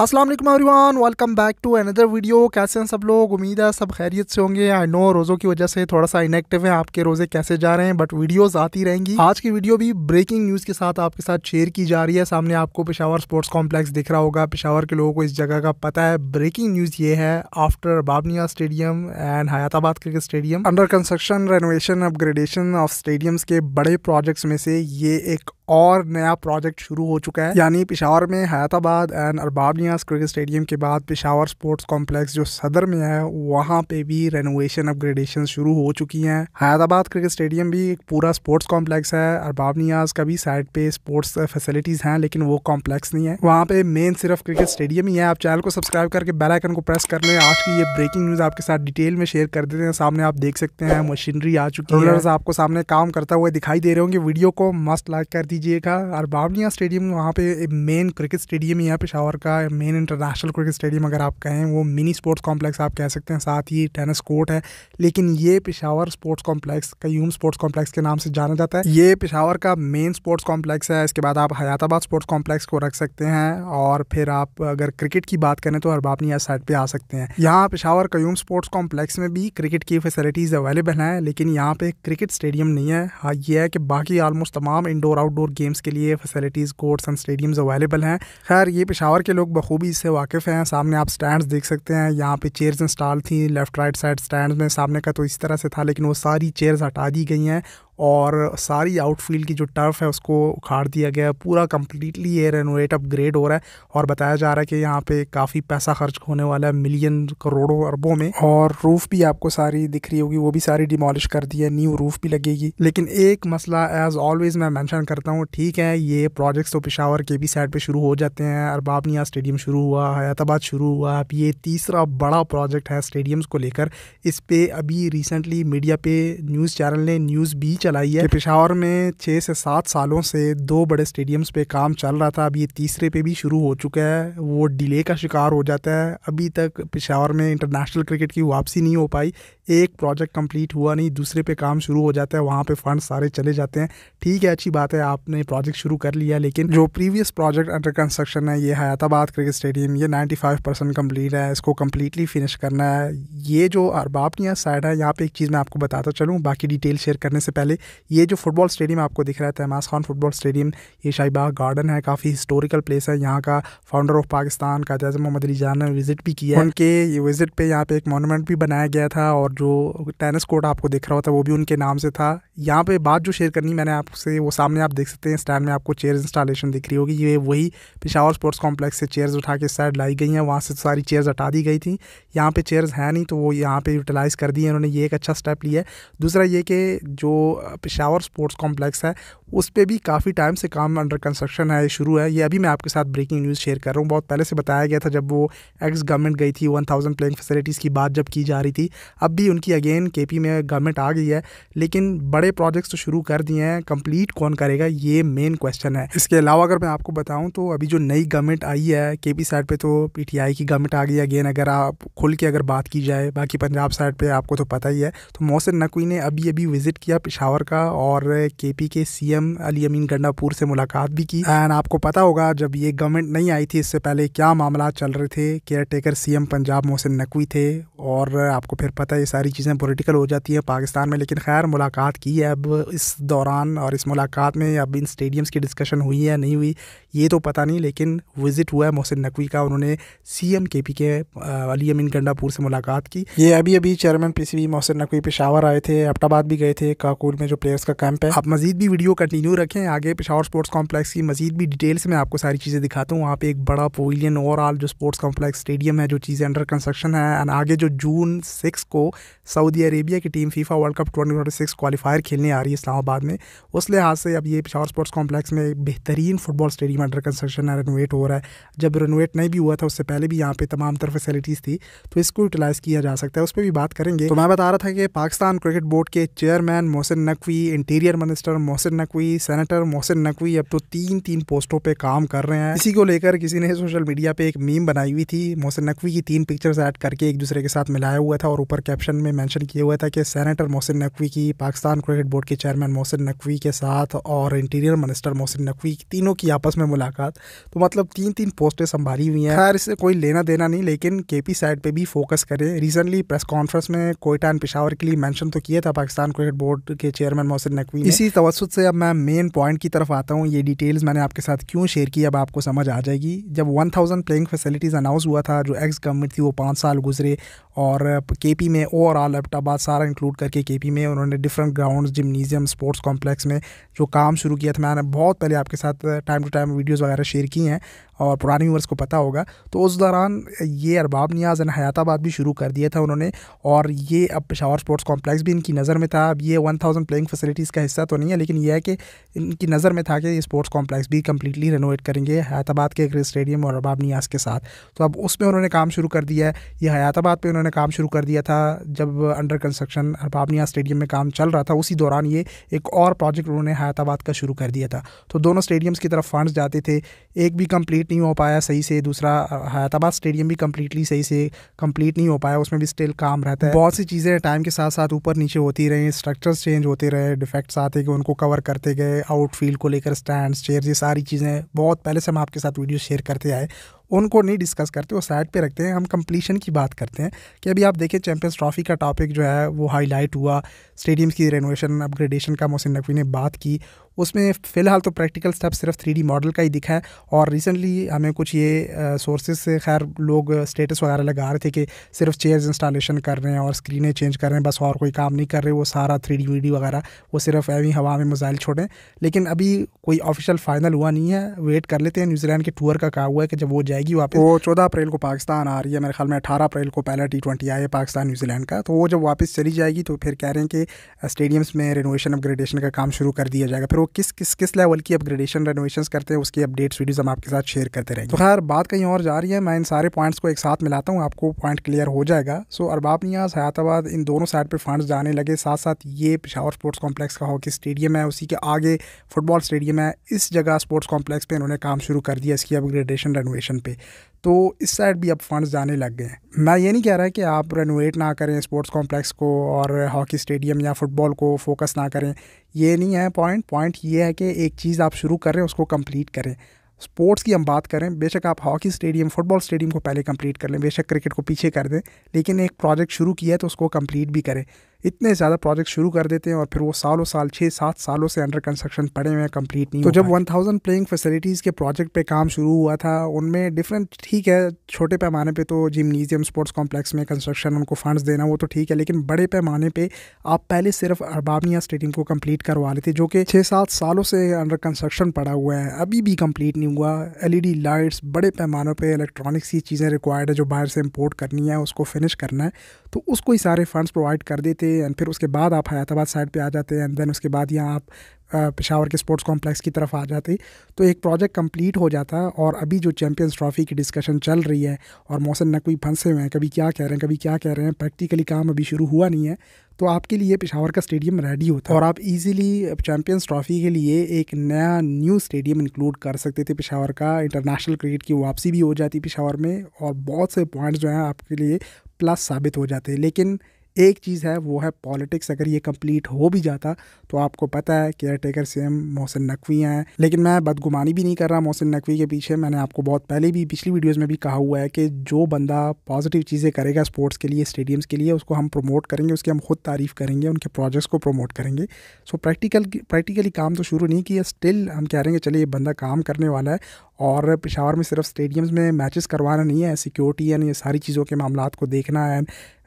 अस्सलाम everyone welcome back to another video कैसे हैं सब लोग? उम्मीद है सब खैरियत से होंगे। आई नो रोज़ों की वजह से थोड़ा सा इनएक्टिव है आपके रोज़े कैसे जा रहे हैं बट वीडियोस आती रहेंगी। आज की वीडियो भी ब्रेकिंग न्यूज़ के साथ आपके साथ शेयर की जा रही है। सामने आपको पिशावर स्पोर्ट्स कॉम्प्लेक्स दिख रहा होगा। पिशावर के लोगों को इस जगह का पता है। ब्रेकिंग न्यूज़ ये है after बाबनिया stadium and Hayatabad cricket stadium under construction renovation upgradation of stadiums के बड़े प्रोजेक्ट्स में से ये एक और नया प्रोजेक्ट शुरू हो चुका है। यानी पिशावर में Hayatabad and Arbab Niaz cricket stadium के बाद पिशावर स्पोर्ट्स कॉम्प्लेक्स जो सदर में है वहाँ पे भी रेनोवेशन अपग्रेडेशन शुरू हो चुकी हैं। हयाताबाद क्रिकेट स्टेडियम भी एक पूरा स्पोर्ट्स कॉम्प्लेक्स है। अरबाबनियाज का भी साइड पे स्पोर्ट्स फैसिलिटीज़ हैं लेकिन वो कॉम्प्लेक्स नहीं है। वहाँ पे मेन सिर्फ़ क्रिकेट स्टेडियम ही है। आप चैनल को सब्सक्राइब करके बेल आइकन को प्रेस कर लें। आज की ये ब्रेकिंग न्यूज़ आपके साथ डिटेल में शेयर कर देते हैं। सामने आप देख सकते हैं मशीनरी आ चुकी है। आपको सामने काम करता हुआ दिखाई दे रहे होंगे। वीडियो को मस्त लाइक कर दीजिएगा। और बाबनिया स्टेडियम, वहाँ पे मेन क्रिकेट स्टेडियम ही है पेशावर का मेन इंटरनेशनल क्रिकेट स्टेडियम अगर आप कहें, वो मिनी स्पोर्ट्स कॉम्प्लेक्स आप कह सकते हैं, साथ ही टेनिस कोर्ट है। लेकिन ये Peshawar sports complex Qayyum sports complex के नाम से जाना जाता है। ये पेशावर का मेन स्पोर्ट्स कॉम्प्लेक्स है, इसके बाद आप हयाताबाद स्पोर्ट्स कॉम्प्लेक्स को रख सकते हैं, और फिर आप अगर क्रिकेट की बात करें तो अरबाबनिया साइड पे आ सकते हैं। यहाँ पेशावर कयूम स्पोर्ट्स कॉम्प्लेक्स में भी क्रिकेट की फैसिलिटीज़ अवेलेबल हैं, लेकिन यहाँ पे क्रिकेट स्टेडियम नहीं है। हाँ ये है कि बाकी ऑलमोस्ट तमाम इंडोर आउटडोर गेम्स के लिए facilities courts and stadiums available हैं। खैर, ये पेशावर के लोग बखूबी इससे वाकिफ़ हैं। सामने आप स्टैंड्स देख सकते हैं। यहाँ पे चेयर्स इंस्टॉल थी लेफ़्ट राइट साइड स्टैंड में सामने का तो इस तरह से था, लेकिन वो सारी चेयर्स हटा दी गई हैं। और सारी आउटफील्ड की जो टर्फ है, उसको उखाड़ दिया गया पूरा कम्प्लीटली ये रेनोवेट अपग्रेड हो रहा है और बताया जा रहा है कि यहाँ पे काफ़ी पैसा खर्च होने वाला है मिलियन करोड़ों अरबों में। और रूफ़ भी आपको सारी दिख रही होगी, वो भी सारी डिमोलिश कर दी है न्यू रूफ़ भी लगेगी। लेकिन एक मसला एज ऑलवेज मैं मैंशन करता हूँ, ठीक है, ये प्रोजेक्ट्स तो पिशावर के भी साइड पर शुरू हो जाते हैं। अरबाबनिया स्टेडियम शुरू हुआ हयाताबाद शुरू हुआ, अब ये तीसरा बड़ा प्रोजेक्ट है स्टेडियम्स को लेकर। इस पर अभी रिसेंटली मीडिया पे न्यूज़ चैनल ने न्यूज़ भी चलाई है। पिशावर में छः से सात सालों से दो बड़े स्टेडियम्स पे काम चल रहा था। अब ये तीसरे पे भी शुरू हो चुका है। वो डिले का शिकार हो जाता है। अभी तक पिशावर में इंटरनेशनल क्रिकेट की वापसी नहीं हो पाई। एक प्रोजेक्ट कंप्लीट हुआ नहीं, दूसरे पे काम शुरू हो जाता है, वहाँ पे फंड सारे चले जाते हैं। ठीक है, अच्छी बात है, आपने प्रोजेक्ट शुरू कर लिया, लेकिन जो प्रीवियस प्रोजेक्ट अंडर कंस्ट्रक्शन है, ये हयाताबाद क्रिकेट स्टेडियम ये 95 परसेंट कंप्लीट है, इसको कम्प्लीटली फिनिश करना है। ये जो अरबाबनिया साइड है, यहाँ पर एक चीज़ मैं आपको बताता चलूँ, बाकी डिटेल शेयर करने से पहले, ये जो फुटबॉल स्टेडियम आपको दिख रहा है, तहमास खान फुटबॉल स्टेडियम ये शाहीबाग गार्डन है, काफ़ी हिस्टोरिकल प्लेस है। यहाँ का फाउंडर ऑफ़ पाकिस्तान का जैसे मोहम्मद अली जान ने विज़िट भी किया उनके विज़िट पे यहाँ पे एक मोनूमेंट भी बनाया गया था और जो टेनिस कोर्ट आपको दिख रहा होता वो भी उनके नाम से था। यहाँ पे बात जो शेयर करनी मैंने आपसे, वो सामने आप देख सकते हैं स्टैंड में आपको चेयर इंस्टॉलेशन दिख रही होगी। ये वही पिशावर स्पोर्ट्स कॉम्प्लेक्स से चेयर्स उठा के साइड लाई गई हैं, वहाँ से सारी चेयर्स हटा दी गई थी। यहाँ पे चेयर्स हैं नहीं तो वो यहाँ पे यूटिलाइज़ कर दी है उन्होंने ये एक अच्छा स्टेप लिया है। दूसरा ये कि जो पिशावर स्पोर्ट्स कॉम्प्लेक्स है, उस पर भी काफ़ी टाइम से काम अंडर कंस्ट्रक्शन है शुरू है। ये अभी मैं आपके साथ ब्रेकिंग न्यूज़ शेयर कर रहा हूँ। बहुत पहले से बताया गया था जब वो एक्स गवर्नमेंट गई थी वन थाउज़ेंड प्लेइंग फैसिलिटीज़ की बात जब की जा रही थी। अब भी उनकी अगेन के पी में गवर्नमेंट आ गई है, लेकिन बड़े प्रोजेक्ट्स तो शुरू कर दिए हैं। कंप्लीट कौन करेगा, ये मेन क्वेश्चन है। इसके अलावा अगर मैं आपको बताऊँ तो अभी जो नई गवर्नमेंट आई है के पी साइड पर तो पी टी आई की गवर्नमेंट आ गई अगेन अगर आप खुल के अगर बात की जाए, बाकी पंजाब साइड पर आपको तो पता ही है तो मोहसिन नकवी ने अभी अभी विज़िट किया पिशावर का, और K P K C M Ali Amin Gandapur से मुलाकात भी की। एंड आपको पता होगा, जब ये गवर्नमेंट नहीं आई थी, इससे पहले क्या मामला चल रहे थे? Caretaker CM Punjab Mohsin Naqvi थे, और आपको फिर पता है सारी चीज़ें पॉलिटिकल हो जाती हैं पाकिस्तान में लेकिन खैर मुलाकात की है अब इस दौरान और इस मुलाकात में अब इन स्टेडियम्स की डिस्कशन हुई है नहीं हुई ये तो पता नहीं लेकिन विज़िट हुआ है मोहसिन नकवी का उन्होंने सी एम के पी के अली अमीन गंडापुर से मुलाकात की। ये अभी अभी chairman P C B Mohsin Naqvi Peshawar आए थे अब्टाबाद भी गए थे काकुल में जो प्लेयर्स का कैंप है। आप मजीद भी वीडियो कंटिन्यू रखें आगे पेशावर स्पोर्ट्स कॉम्प्लेक्स की मजीद भी डिटेल्स में आपको सारी चीज़ें दिखाता हूँ। वहाँ पे एक बड़ा पोविलियन ओवरऑल जो स्पोर्ट्स कॉम्प्लेक्स स्टेडियम है जो चीज़ें अंडर कंस्ट्रक्शन है एंड आगे जो जून सिक्स को सऊदी अरेबिया की team FIFA World Cup twenty twenty six qualifier खेलने आ रही है इस्लामाबाद में। उस लिहाज से अब ये पेशावर स्पोर्ट्स कॉम्प्लेक्स में बेहतरीन फुटबॉल स्टेडियम अंडर कंस्ट्रक्शन है रेनोवेट हो रहा है। जब रेनोवेट नहीं भी हुआ था, उससे पहले भी यहाँ पे तमाम तरह फैसिलिटीज़ थी तो इसको यूटिलाइज़ किया जा सकता है। उस पर भी बात करेंगे। तो मैं बता रहा था कि पाकिस्तान क्रिकेट बोर्ड के chairman Mohsin Naqvi interior minister Mohsin Naqvi senator Mohsin Naqvi अब तो तीन तीन पोस्टों पर काम कर रहे हैं। इसी को लेकर किसी ने सोशल मीडिया पर एक मीम बनाई हुई थी, मोहसिन नकवी की तीन पिक्चर्स ऐड करके एक दूसरे के साथ मिलाया हुआ था और ऊपर कैप्शन में मेंशन किया हुआ था कि सेनेटर मोहसिन नकवी की, पाकिस्तान क्रिकेट बोर्ड के चेयरमैन मोहसिन नकवी के साथ और इंटीरियर मिनिस्टर मोहसिन नकवी तीनों की आपस में मुलाकात। तो मतलब तीन तीन पोस्टें संभाली हुई हैं। खैर इससे कोई लेना देना नहीं, लेकिन के पी साइड पर भी फोकस करें। रिसेंटली प्रेस कॉन्फ्रेंस में कोयटा एंड पिशावर के लिए मैंशन तो किया था पाकिस्तान क्रिकेट बोर्ड के चेयरमैन मोहसिन नकवी इसी तवसत से अब मैं मेन पॉइंट की तरफ़ आता हूँ। ये डिटेल्स मैंने आपके साथ क्यों शेयर की, अब आपको समझ आ जाएगी। जब one thousand playing facilities announce हुआ था, जो एक्स गवर्नमेंट थी, वो पाँच साल गुजरे और के पी में ओवरऑल एबटाबाद सारा इंक्लूड करके के में उन्होंने different ground gymnasium sports complex में जो काम शुरू किया था, मैंने बहुत पहले आपके साथ टाइम टू टाइम वीडियोज़ वगैरह शेयर की हैं और पुराने व्यूवर्स को पता होगा। तो उस दौरान ये अरबाब नियाज ने हयाताबाद भी शुरू कर दिया था उन्होंने और ये अब पेशावर स्पोर्ट्स कॉम्प्लेक्स भी इनकी नज़र में था। अब ये वन थाउज़ेंड प्लेइंग फैसिलिटीज़ का हिस्सा तो नहीं है, लेकिन यह है कि इनकी नज़र में था कि ये स्पोर्ट्स कॉम्प्लेक्स भी कम्प्लीटली रेनोवेट करेंगे हयाताबाद के क्रिकेट स्टेडियम और अरबाब नियाज के साथ। तो अब उसमें उन्होंने काम शुरू कर दिया है। ये हयाताबाद पर उन्होंने काम शुरू कर दिया था जब अंडर कंस्ट्रक्शन अरबाब स्टेडियम में काम चल रहा था, उसी दौरान ये एक और प्रोजेक्ट उन्होंने हयाताबाद का शुरू कर दिया था। तो दोनों स्टेडियम्स की तरफ़ फंड्स जाते थे, एक भी कंप्लीट नहीं हो पाया सही से, दूसरा हैदराबाद स्टेडियम भी कम्प्लीटली सही से कंप्लीट नहीं हो पाया, उसमें भी स्टिल काम रहता है। बहुत सी चीज़ें टाइम के साथ साथ ऊपर नीचे होती रही स्ट्रक्चर्स चेंज होते रहे डिफेक्ट्स आते गए, उनको कवर करते गए आउटफील्ड को लेकर स्टैंड चेयर ये सारी चीज़ें बहुत पहले से हम आपके साथ वीडियो शेयर करते आए। उनको नहीं डिस्कस करते, वो साइड पे रखते हैं। हम कंप्लीशन की बात करते हैं कि अभी आप देखें चैंपियंस ट्रॉफी का टॉपिक जो है, वो हाईलाइट हुआ स्टेडियम्स की रेनोवेशन अपग्रेडेशन का मोहसिन नकवी ने बात की। उसमें फ़िलहाल तो प्रैक्टिकल स्टेप सिर्फ़ थ्री मॉडल का ही दिखा है और रिसेंटली हमें कुछ ये सोर्सेज से खैर लोग स्टेटस वगैरह लगा रहे थे कि सिर्फ़ चेयर्स इंस्टॉलेशन कर रहे हैं और स्क्रीनें चेंज कर रहे हैं, बस और कोई काम नहीं कर रहे, वो सारा थ्री डी वीडी वगैरह, वो सिर्फ़ एवं हवा में मोबाइल छोड़ें। लेकिन अभी कोई ऑफिशियल फाइनल हुआ नहीं है वेट कर लेते हैं। न्यूजीलैंड के टूर का कहा हुआ है कि जब वो जाएगी वापस वो चौदह अप्रैल को पाकिस्तान आ रही है, मेरे ख्याल में अठारह अप्रैल को पहला टी ट्वेंटी आया पाकिस्तान न्यूजीलैंड का। तो वो जब वापस चली जाएगी तो फिर कह रहे हैं कि स्टेडियम्स में रेनोवेशन अपग्रेडेशन का काम शुरू कर दिया जाएगा। फिर वो किस किस किस लेवल की अपग्रेडेशन रेनोवेशन करते हैं, उसकी अपडेट्स वीडियोज़ हम आपके साथ शेयर करते रहेंगे। तो खैर, बात कहीं और जा रही है, मैं इन सारे पॉइंट्स को एक साथ मिलाता हूँ, आपको पॉइंट क्लियर हो जाएगा। सो अरबाब नियाज, हयाताबाद, इन दोनों साइड पर फंड्स जाने लगे साथ साथ ये पिशावर स्पोर्ट्स कॉम्प्लेक्स का हॉकी स्टेडियम है, उसी के आगे फुटबॉल स्टेडियम है, इस जगह स्पोर्ट्स कॉम्प्लेक्स पर इन्होंने काम शुरू कर दिया, इसकी अपग्रेडेशन रेनोवेशन पे। तो इस साइड भी अब फंड्स जाने लग गए हैं। मैं ये नहीं कह रहा कि आप रेनोवेट ना करें स्पोर्ट्स कॉम्प्लेक्स को और हॉकी स्टेडियम या फुटबॉल को फोकस ना करें। ये नहीं है पॉइंट पॉइंट ये है कि एक चीज़ आप शुरू करें उसको कंप्लीट करें। स्पोर्ट्स की हम बात करें, बेशक आप हॉकी स्टेडियम फुटबॉल स्टेडियम को पहले कंप्लीट कर लें, बेशक क्रिकेट को पीछे कर दें, लेकिन एक प्रोजेक्ट शुरू किया है तो उसको कंप्लीट भी करें। इतने ज़्यादा प्रोजेक्ट शुरू कर देते हैं और फिर वो सालों साल छः सात सालों से अंडर कंस्ट्रक्शन पड़े हुए हैं कंप्लीट नहीं तो जब वन थाउज़ेंड प्लेइंग फैसिलिटीज़ के प्रोजेक्ट पे काम शुरू हुआ था उनमें डिफरेंट ठीक है छोटे पैमाने पे तो जिमनीजियम स्पोर्ट्स कॉम्प्लेक्स में कंस्ट्रक्शन उनको फंड्स देना वो तो ठीक है लेकिन बड़े पैमाने पर आप पहले सिर्फ़ अरबाबिया स्टेडियम को कंप्लीट करवा लेते जो कि छः सात सालों से अंडर कंस्ट्रक्शन पड़ा हुआ है। अभी भी कंप्लीट नहीं हुआ। एलईडी लाइट्स बड़े पैमानों पर इलेक्ट्रॉनिक्स की चीज़ें रिक्वायर्ड है जो बाहर से इम्पोर्ट करनी है उसको फिनिश करना है। तो उसको ही सारे फंड्स प्रोवाइड कर देते हैं एंड फिर उसके बाद आप हयातबाद साइड पे आ जाते हैं एंड देन उसके बाद यहाँ आप पेशावर के स्पोर्ट्स कॉम्प्लेक्स की तरफ़ आ जाते। तो एक प्रोजेक्ट कंप्लीट हो जाता और अभी जो चैम्पियंस ट्रॉफी की डिस्कशन चल रही है और मौसम नकवी फंसे हुए हैं, कभी क्या कह रहे हैं, कभी क्या कह रहे हैं, प्रैक्टिकली काम अभी शुरू हुआ नहीं है तो आपके लिए पेशावर का स्टेडियम रेडी होता है। और आप इजीली चैम्पियंस ट्रॉफी के लिए एक नया न्यू स्टेडियम इंक्लूड कर सकते थे पेशावर का। इंटरनेशनल क्रिकेट की वापसी भी हो जाती पेशावर में और बहुत से पॉइंट्स जो हैं आपके लिए प्लस साबित हो जाते। लेकिन एक चीज़ है, वो है पॉलिटिक्स। अगर ये कंप्लीट हो भी जाता तो आपको पता है caretaker C M Mohsin Naqvi हैं। लेकिन मैं बदगुमानी भी नहीं कर रहा मोहसिन नकवी के पीछे। मैंने आपको बहुत पहले भी पिछली वीडियोस में भी कहा हुआ है कि जो बंदा पॉजिटिव चीज़ें करेगा स्पोर्ट्स के लिए, स्टेडियम्स के लिए, उसको हम प्रमोट करेंगे, उसकी हम खुद तारीफ़ करेंगे, उनके प्रोजेक्ट्स को प्रमोट करेंगे। सो प्रैक्टिकल, प्रैक्टिकली काम तो शुरू नहीं किया, स्टिल हम कह रहे हैं चलिए ये बंदा काम करने वाला है। और पिशावर में सिर्फ़ स्टेडियम्स में मैचेस करवाना नहीं है, सिक्योरिटी एंड ये सारी चीज़ों के मामला को देखना है।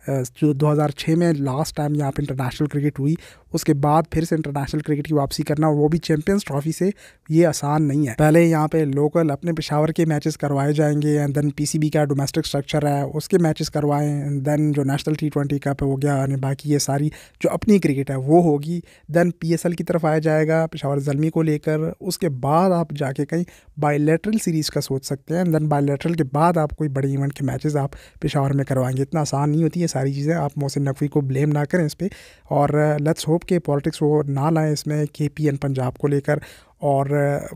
जो 2006 में लास्ट टाइम यहाँ पे इंटरनेशनल क्रिकेट हुई, उसके बाद फिर से इंटरनेशनल क्रिकेट की वापसी करना, वो भी चैंपियंस ट्रॉफी से, ये आसान नहीं है। पहले यहाँ पे लोकल अपने पेशावर के मैचेस करवाए जाएँगे एंड देन पीसीबी का डोमेस्टिक स्ट्रक्चर है, उसके मैचेस करवाएँ एंड देन जो नेशनल टी ट्वेंटी कप हो गया यानी बाकी ये सारी जो अपनी क्रिकेट है, वो होगी। देन पी एस एल की तरफ़ आया जाएगा, पेशावर जलमी को लेकर, उसके बाद आप जाके कहीं बायोलेटरल सीरीज़ का सोच सकते हैं एंड देन बायोलेटरल के बाद आप कोई बड़े इवेंट के मैचेस आप पेशावर में करवाएँगे। इतना आसान नहीं होती है सारी चीज़ें, आप मोहसिन नकवी को ब्लेम ना करें इस पर और लेट्स होप के पॉलिटिक्स वो ना लाएँ इसमें के पी एन पंजाब को लेकर। और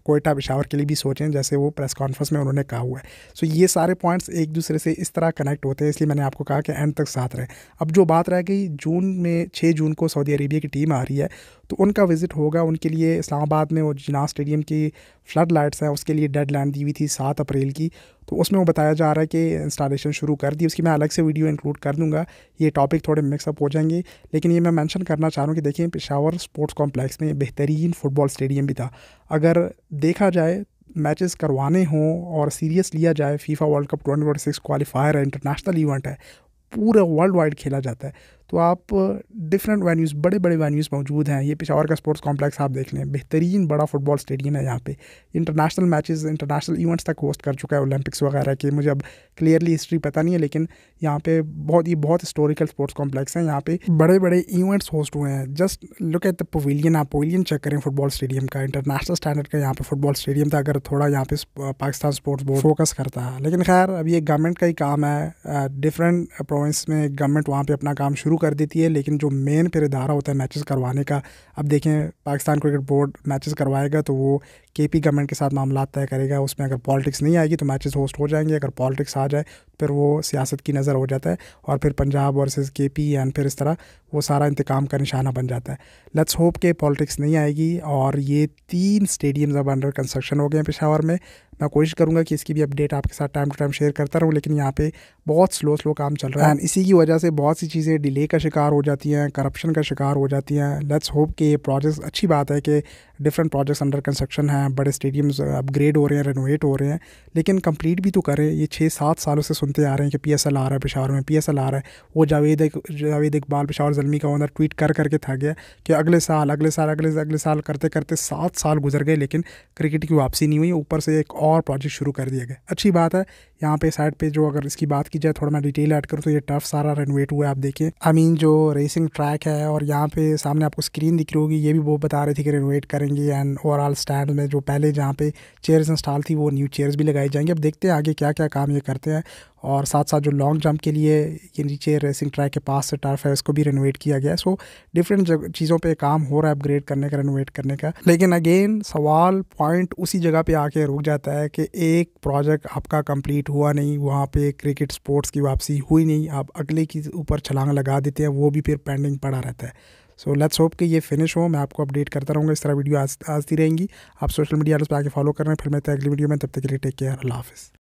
कोयटा पिशावर के लिए भी सोचें, जैसे वो प्रेस कॉन्फ्रेंस में उन्होंने कहा हुआ है। सो ये सारे पॉइंट्स एक दूसरे से इस तरह कनेक्ट होते हैं, इसलिए मैंने आपको कहा कि एंड तक साथ रहें। अब जो बात रह गई, जून में छः जून को सऊदी अरेबिया की टीम आ रही है तो उनका विज़िट होगा, उनके लिए इस्लामाबाद में वो जिना स्टेडियम की फ्लड लाइट्स हैं, उसके लिए डेड लाइन दी हुई थी सात अप्रैल की। तो उसमें वो बताया जा रहा है कि इंस्टॉलेशन शुरू कर दी, उसकी मैं अलग से वीडियो इंक्लूड कर दूँगा, ये टॉपिक थोड़े मिक्सअप हो जाएँगे, लेकिन ये मैं मेंशन करना चाह रहा हूँ कि देखिए, पेशावर स्पोर्ट्स कॉम्प्लेक्स में बेहतरीन फुटबॉल स्टेडियम भी था। अगर देखा जाए मैचेस करवाने हों और सीरियस लिया जाए FIFA World Cup twenty twenty six qualifier है इंटरनेशनल इवेंट है, पूरे वर्ल्ड वाइड खेला जाता है। तो आप डिफरेंट वेन्यूज़ बड़े बड़े वेन्यूज़ मौजूद हैं। ये पिशावर का स्पोर्ट्स कॉम्प्लेक्स आप देख लें। बेहतरीन बड़ा फुटबॉल स्टेडियम है यहाँ पे। इंटरनेशनल मैचेस इंटरनेशनल इवेंट्स तक होस्ट कर चुका है ओलंपिक्स वगैरह के। मुझे अब क्लियरली हिस्ट्री पता नहीं है, लेकिन यहाँ पे बहुत ही, बहुत हिस्टोरिकल स्पोर्ट्स कॉम्प्लेक्स हैं। यहाँ पे बड़े बड़े इवेंट्स होस्ट हुए हैं। Just look at the pavilion आप पवेलियन चेक करें फुटबॉल स्टेडियम का। इंटरनेशनल स्टैंडर्ड का यहाँ पे फुटबॉल स्टेडियम था, अगर थोड़ा यहाँ पे पाकिस्तान स्पोर्ट्स बोर्ड फोकस करता है। लेकिन खैर, अब ये गवर्नमेंट का ही काम है। डिफरेंट प्रोविंस में गवर्नमेंट वहाँ पर अपना काम शुरू कर देती है, लेकिन जो मेन फिर इदारा होता है मैचेस करवाने का, अब देखें पाकिस्तान क्रिकेट बोर्ड मैचेस करवाएगा तो वो के पी गवर्नमेंट के साथ मामला तय करेगा, उसमें अगर पॉलिटिक्स नहीं आएगी तो मैचेस होस्ट हो जाएँगे, अगर पॉलिटिक्स आ जाए, फिर वो सियासत की नज़र हो जाता है, और फिर Punjab versus K P and फिर इस तरह वो सारा इंतकाम का निशाना बन जाता है। लेट्स होप के पॉलिटिक्स नहीं आएगी, और ये तीन स्टेडियम्स अब अंडर कंस्ट्रक्शन हो गए हैं पेशावर में। मैं कोशिश करूँगा कि इसकी भी अपडेट आपके साथ टाइम टू टाइम शेयर करता रहूँ, लेकिन यहाँ पे बहुत स्लो स्लो काम चल रहा है। एंड इसी की वजह से बहुत सी चीज़ें डिले का शिकार हो जाती हैं करप्शन का शिकार हो जाती हैं। लेट्स होप कि ये प्रोजेक्ट्स अच्छी बात है कि डिफरेंट प्रोजेक्ट्स अंडर कंस्ट्रक्शन हैं बड़े स्टेडियम्स अपग्रेड हो रहे हैं रेनोवेट हो रहे हैं। लेकिन कंप्लीट भी तो करें ये छः सात सालों से सुनते आ रहे हैं कि पी एस एल आ रहा है पेशावर में पी एस एल आ रहा है। वो जावेद जावेद इकबाल पेशावर जलमी का ओनर ट्वीट कर करके थक गया कि अगले साल अगले साल अगले अगले साल करते करते सात साल गुजर गए लेकिन क्रिकेट की वापसी नहीं हुई। ऊपर से एक और प्रोजेक्ट शुरू कर दिया गया। अच्छी बात है यहाँ पे साइड पे जो अगर इसकी बात की जाए थोड़ा मैं डिटेल ऐड करूँ तो ये टर्फ सारा रेनोवेट हुआ है, आप देखिए। आई मीन जो रेसिंग ट्रैक है और यहाँ पे सामने आपको स्क्रीन दिख रही होगी, ये भी वो बता रहे थे कि रेनोवेट करेंगे एंड ओवरऑल स्टैंड में जो पहले जहाँ पे चेयर्स इंस्टॉल थी, वो न्यू चेयर्स भी लगाई जाएँगी। अब देखते हैं आगे क्या क्या काम ये करते हैं। और साथ साथ जो लॉन्ग जंप के लिए ये नीचे रेसिंग ट्रैक के पास से टर्फ है उसको भी रेनोवेट किया गया है। सो डिफरेंट चीज़ों पे काम हो रहा है अपग्रेड करने का रेनोवेट करने का। लेकिन अगेन सवाल पॉइंट उसी जगह पे आके रुक जाता है कि एक प्रोजेक्ट आपका कंप्लीट हुआ नहीं, वहाँ पे क्रिकेट स्पोर्ट्स की वापसी हुई नहीं, आप अगले की ऊपर छलांग लगा देते हैं, वो भी फिर पेंडिंग पड़ा रहता है। सो लेट्स होप कि ये फिनिश हो, मैं आपको अपडेट करता रहूँगा, इस तरह वीडियो आज आती रहेंगी। आप सोशल मीडिया पर आगे फॉलो कर रहे हैं, फिर मैं अगली वीडियो में, तब तक के लिए टेक केयर अल्लाह हाफ़िज़।